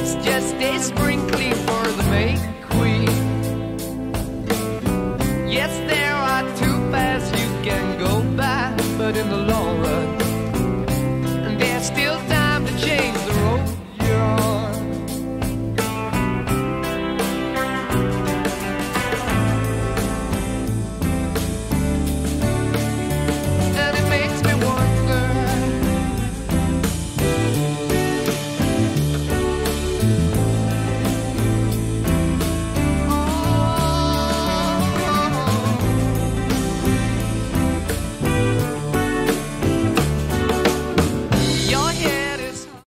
It's just a sprinkling for the May Queen. Yes, there are two paths you can go by, but in the long run,